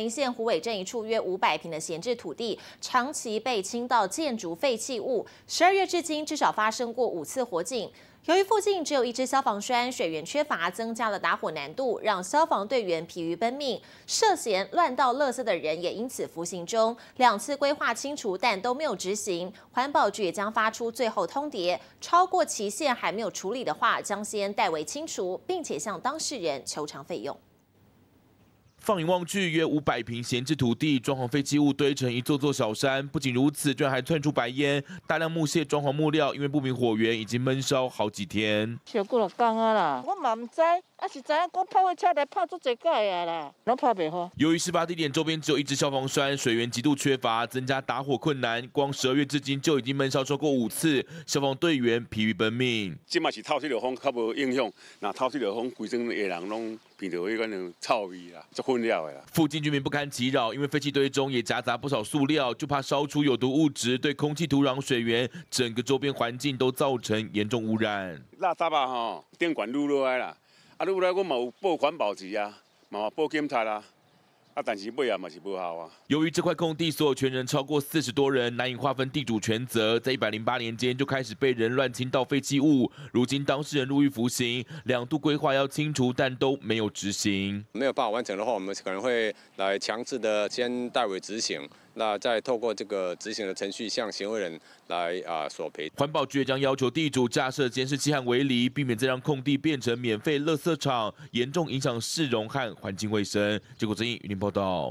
林县湖尾镇一处约五百平的闲置土地，长期被倾倒建筑废弃物。十二月至今，至少发生过五次火警。由于附近只有一支消防栓，水源缺乏，增加了打火难度，让消防队员疲于奔命。涉嫌乱倒垃圾的人也因此服刑中。两次规划清除，但都没有执行。环保局也将发出最后通牒，超过期限还没有处理的话，将先代为清除，并且向当事人求偿费用。放眼望去，约五百平闲置土地，装潢废弃物堆成一座座小山。不仅如此，居然还窜出白烟，大量木屑、装潢木料，因为不明火源，已经闷烧好几天。烧几落工啊啦，我嘛唔知，啊是知影讲泡火车来泡足一盖啊啦，拢泡袂好。由于事发地点周边只有一支消防栓，水源极度缺乏，增加打火困难。光十二月至今就已经闷烧超过五次，消防队员疲于奔命。即嘛是透气流风较无影响，那透气流风，规整个人拢。闻到迄个种臭味啦，就混了的啦。附近居民不堪其扰，因为废弃堆中也夹杂不少塑料，就怕烧出有毒物质，对空气、土壤、水源，整个周边环境都造成严重污染。垃圾啊，吼，电管撸落来啦，啊，撸落来我嘛有报环保局啊，嘛报检查啦。啊，但是不也嘛是不好啊。由于这块空地所有权人超过四十多人，难以划分地主权责，在一百零八年间就开始被人乱倾倒废弃物。如今当事人入狱服刑，两度规划要清除，但都没有执行。没有办法完成的话，我们可能会来强制的先代为执行。那再透过这个执行的程序，向行为人来啊索赔。环保局也将要求地主架设监视器和围篱，避免再让空地变成免费垃圾场，严重影响市容和环境卫生。结果争议，云林报道。